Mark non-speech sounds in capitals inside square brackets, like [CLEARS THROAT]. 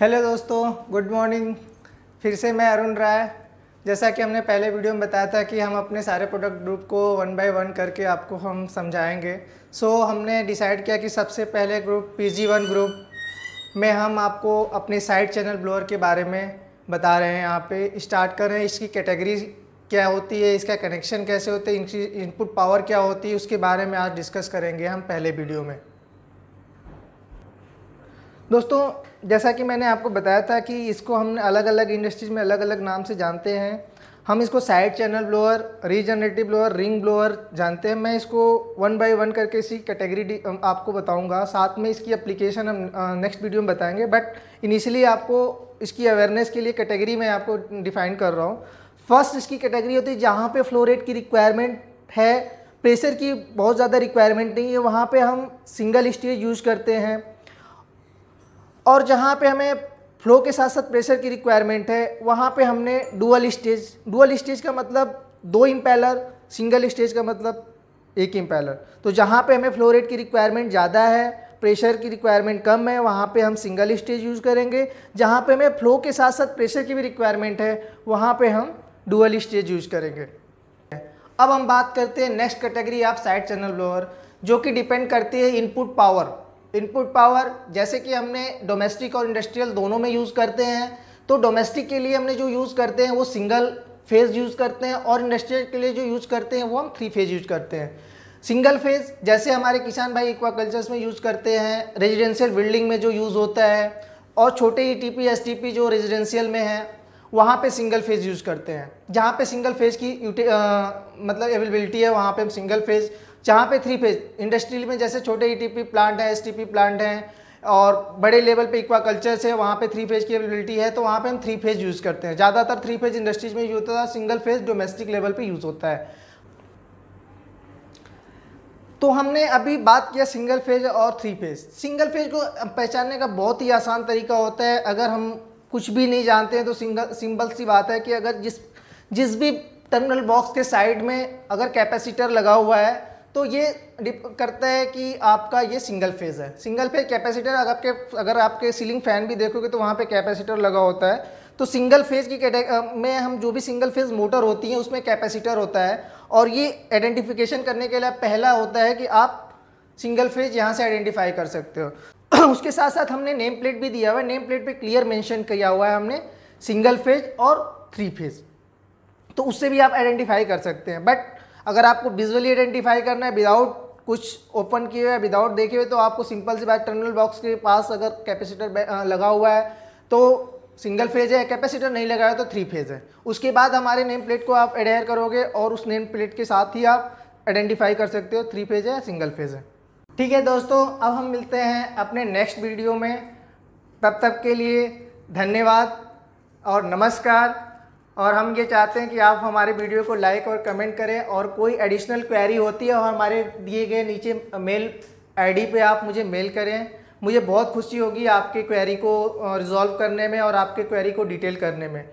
Hello दोस्तों good morning. फिर से मैं अरुण राय। जैसा कि हमने पहले वीडियो में बताया था कि हम अपने सारे प्रोडक्ट ग्रुप को वन बाय वन करके आपको हम समझाएँगे। सो so, हमने डिसाइड किया कि सबसे पहले group P G one group में हम आपको अपने साइड चैनल ब्लोअर के बारे में बता रहे हैं। यहाँ पे स्टार्ट कर रहे हैं इसकी कैटेगरी क्या होती है इसका कनेक्शन कैसे होते हैं इनपुट पावर क्या होती है उसके बारे में आज डिस्कस करेंगे हम पहले वीडियो में। दोस्तों, जैसा कि मैंने आपको बताया था कि इसको हम अलग अलग इंडस्ट्रीज़ में अलग अलग नाम से जानते हैं। हम इसको side channel blower regenerative blower ring blower जानते हैं। मैं इसको वन बाय वन करके इसी कैटेगरी आपको बताऊँगा। साथ में इसकी एप्लीकेशन हम नेक्स्ट वीडियो में बताएँगे। बट इनिशियली आपको इसकी अवेयरनेस के लिए कैटेगरी मैं आपको डिफाइन कर रहा हूँ। फ़र्स्ट इसकी कैटेगरी होती है जहाँ पे फ्लो रेट की रिक्वायरमेंट है। प्रेशर की बहुत ज़्यादा रिक्वायरमेंट नहीं है। वहाँ पे हम सिंगल स्टेज यूज़ करते हैं। और जहाँ पे हमें फ्लो के साथ साथ प्रेशर की रिक्वायरमेंट है, वहाँ पे हमने डुअल स्टेज डुअल स्टेज का मतलब दो इम्पैलर सिंगल स्टेज का मतलब एक इम्पैलर तो जहाँ पे हमें फ्लो रेट की रिक्वायरमेंट ज़्यादा है प्रेशर की रिक्वायरमेंट कम है, वहाँ पे हम सिंगल स्टेज यूज़ करेंगे. जहाँ पे हमें फ्लो के साथ साथ प्रेशर की भी रिक्वायरमेंट है, वहाँ पे हम डुअल स्टेज यूज़ करेंगे. अब हम बात करते हैं next category of side channel blower जो कि डिपेंड करती है इनपुट पावर इनपुट पावर, जैसे कि हमने डोमेस्टिक और इंडस्ट्रियल दोनों में यूज़ करते हैं तो डोमेस्टिक के लिए हमने जो यूज़ करते हैं, वो सिंगल फ़ेज़ यूज़ करते हैं और इंडस्ट्रियल के लिए जो यूज़ करते हैं, वो हम थ्री फ़ेज़ यूज़ करते हैं। सिंगल फ़ेज़ जैसे हमारे किसान भाई एक्वाकल्चर्स में यूज़ करते हैं रेजिडेंशियल बिल्डिंग में जो यूज़ होता है, और छोटे E T P S T P जो रेजिडेंशियल में है वहाँ पे सिंगल फ़ेज़ यूज़ करते हैं। जहाँ पे सिंगल फ़ेज़ की आ, मतलब अवेलेबिलिटी है वहाँ पे हम सिंगल फ़ेज़ जहाँ पे थ्री फ़ेज़ इंडस्ट्रियल में जैसे छोटे ईटीपी प्लांट हैं एसटीपी प्लांट हैं और बड़े लेवल पे इक्वाकल्चर्स है वहाँ पे थ्री फ़ेज़ की अवेलेबिलिटी है तो वहाँ पे हम थ्री फ़ेज़ यूज़ करते हैं। ज़्यादातर थ्री फ़ेज़ इंडस्ट्रीज़ में यूज़ होता है सिंगल फ़ेज़ डोमेस्टिक लेवल पे यूज़ होता है। तो हमने अभी बात किया सिंगल फ़ेज़ और थ्री फ़ेज़ सिंगल फ़ेज़ को पहचानने का बहुत ही आसान तरीका होता है। अगर हम कुछ भी नहीं जानते हैं तो सिंगल, सिंपल सी बात है कि अगर जिस जिस भी टर्मिनल बॉक्स के साइड में अगर कैपेसिटर लगा हुआ है तो ये करता है कि आपका ये सिंगल फ़ेज़ है। सिंगल फ़ेज़ कैपेसिटर अगर आपके अगर आपके सीलिंग फ़ैन भी देखोगे तो वहाँ पे कैपेसिटर लगा होता है। तो सिंगल फ़ेज़ की में हम जो भी सिंगल फ़ेज़ मोटर होती है, उसमें कैपेसिटर होता है। और ये आइडेंटिफिकेशन करने के लिए पहला होता है कि आप सिंगल फ़ेज़ यहाँ से आइडेंटिफाई कर सकते हो। [CLEARS THROAT] उसके साथ साथ हमने नेम प्लेट भी दिया हुआ है। नेम प्लेट पे क्लियर मेंशन किया हुआ है हमने सिंगल फ़ेज़ और थ्री फ़ेज़ तो उससे भी आप आइडेंटिफाई कर सकते हैं। बट अगर आपको विजुअली आइडेंटिफाई करना है विदाउट कुछ ओपन किए हुए विदाउट देखे हुए तो आपको सिंपल सी बात टर्मिनल बॉक्स के पास अगर कैपेसिटर लगा हुआ है तो सिंगल फ़ेज़ है कैपेसिटर नहीं लगाया तो थ्री फ़ेज़ है। उसके बाद हमारे नेम प्लेट को आप एडेयर करोगे और उस नेम प्लेट के साथ ही आप आइडेंटिफाई कर सकते हो थ्री फ़ेज़ है या सिंगल फ़ेज़ है। ठीक है दोस्तों, अब हम मिलते हैं अपने नेक्स्ट वीडियो में। तब तक के लिए धन्यवाद और नमस्कार। और हम ये चाहते हैं कि आप हमारे वीडियो को लाइक और कमेंट करें और कोई एडिशनल क्वेरी होती है और हमारे दिए गए नीचे मेल आईडी पे आप मुझे मेल करें। मुझे बहुत खुशी होगी आपके क्वेरी को रिजॉल्व करने में और आपके क्वेरी को डिटेल करने में।